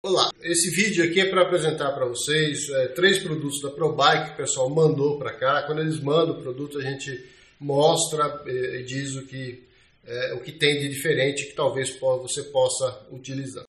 Olá, esse vídeo aqui é para apresentar para vocês é, três produtos da ProBike que o pessoal mandou para cá. Quando eles mandam o produto, a gente mostra e diz o que, é, o que tem de diferente que talvez você possa utilizar.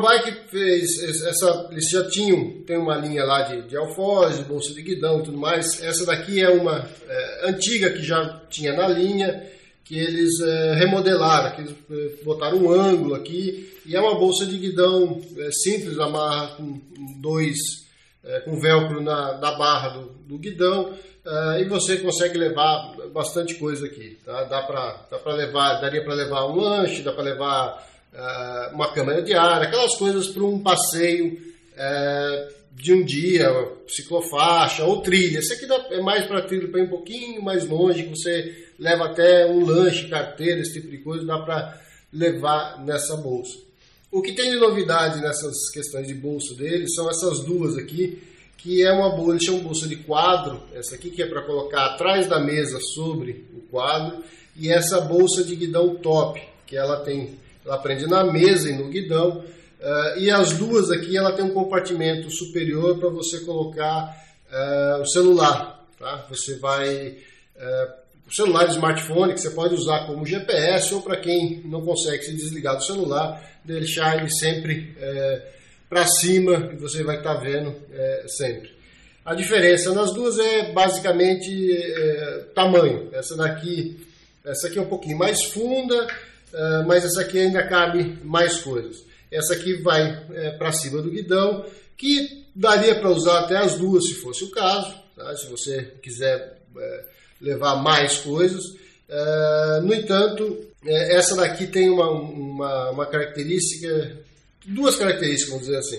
Uh, ProBike fez essa, eles já tinham, tem uma linha lá de, de alfoz, bolsa de guidão e tudo mais. Essa daqui é uma é, antiga que já tinha na linha, que eles é, remodelaram, que eles é, botaram um ângulo aqui e é uma bolsa de guidão simples, amarra com dois, com velcro na, na barra do, do guidão. e você consegue levar bastante coisa aqui, tá? Dá para dá para levar, daria para levar um lanche, dá para levar uh, uma câmera de ar, aquelas coisas para um passeio uh, de um dia, ciclofaixa ou trilha. Esse aqui é mais para trilha, para ir um pouquinho mais longe, que você leva até um lanche, carteira, esse tipo de coisa, dá para levar nessa bolsa. O que tem de novidade nessas questões de bolsa dele são essas duas aqui, que é uma bolsa, eles chamam bolsa de quadro, essa aqui que é para colocar atrás da mesa sobre o quadro, e essa bolsa de guidão top, que ela tem ela prende na mesa e no guidão. Uh, e as duas aqui, ela tem um compartimento superior para você colocar uh, o celular. Tá? Você vai... Uh, o celular smartphone que você pode usar como GPS ou para quem não consegue se desligar do celular, deixar ele sempre para cima e você vai estar tá vendo sempre. A diferença nas duas é basicamente tamanho. Essa daqui, essa aqui é um pouquinho mais funda, uh, mas essa aqui ainda cabe mais coisas. Essa aqui vai é, para cima do guidão, que daria para usar até as duas se fosse o caso, tá? se você quiser é, levar mais coisas. Uh, no entanto, é, essa daqui tem uma, uma, uma, característica, duas características, vamos dizer assim.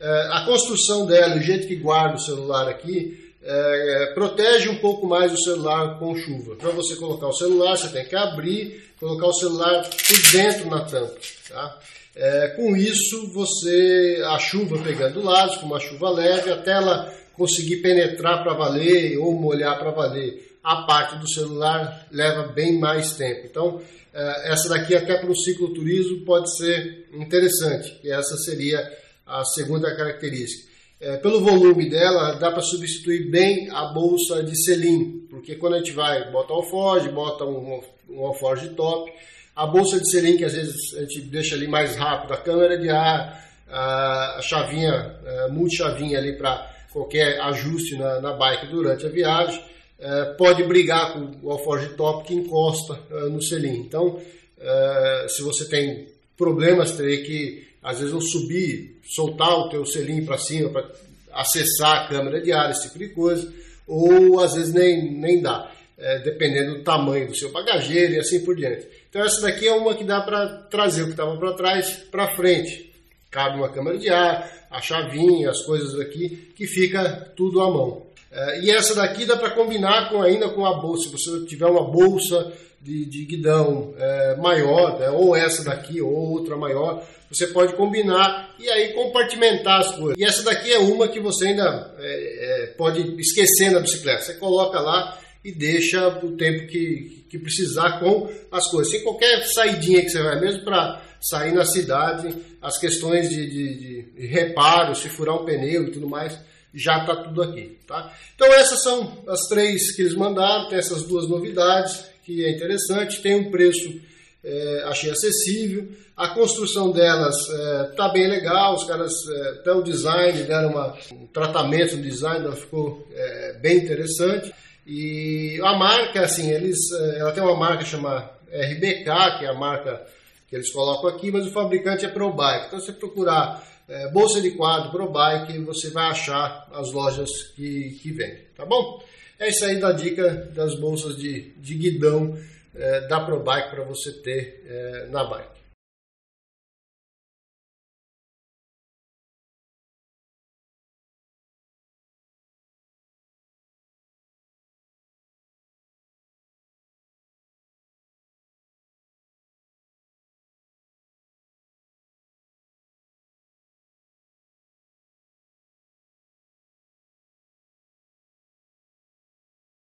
Uh, a construção dela, o jeito que guarda o celular aqui, é, protege um pouco mais o celular com chuva. Para você colocar o celular, você tem que abrir, colocar o celular por dentro na tampa. Tá? É, com isso, você a chuva pegando do lado, com uma chuva leve, até ela conseguir penetrar para valer ou molhar para valer a parte do celular leva bem mais tempo. Então, é, essa daqui até para o cicloturismo pode ser interessante, e essa seria a segunda característica é, pelo volume dela, dá para substituir bem a bolsa de selim, porque quando a gente vai, bota alforge, bota um, um alforge top, a bolsa de selim, que às vezes a gente deixa ali mais rápido, a câmera de ar, a chavinha, a multi-chavinha ali para qualquer ajuste na, na, bike durante a viagem, é, pode brigar com o alforge top que encosta é, no selim. Então, é, se você tem problemas, teria que às vezes eu subir, soltar o teu selinho para cima para acessar a câmera de ar, esse tipo de coisa, ou às vezes nem, nem dá, é, dependendo do tamanho do seu bagageiro e assim por diante. Então essa daqui é uma que dá para trazer o que estava para trás para frente. Cabe uma câmera de ar, a chavinha, as coisas aqui, que fica tudo à mão. É, e essa daqui dá para combinar com, ainda com a bolsa. Se você tiver uma bolsa de, de guidão é, maior, né, ou essa daqui ou outra maior, você pode combinar e aí compartimentar as coisas. E essa daqui é uma que você ainda é, é, pode esquecer na bicicleta. Você coloca lá e deixa o tempo que, que precisar com as coisas. Sem qualquer saidinha que você vai, mesmo para sair na cidade, as questões de, de, de reparo, se furar um pneu e tudo mais, já está tudo aqui. Tá? Então essas são as três que eles mandaram, tem essas duas novidades que é interessante, tem um preço, é, achei acessível, a construção delas está é, bem legal, os caras, é, até o design, deram uma, um tratamento no design, ela ficou é, bem interessante. E a marca, assim, eles, é, ela tem uma marca chamada RBK, que é a marca que eles colocam aqui, mas o fabricante é ProBike. Então, se você procurar é, bolsa de quadro ProBike, você vai achar as lojas que, que vendem, tá bom? É isso aí da dica das bolsas de, de guidão é, da ProBike para você ter é, na bike.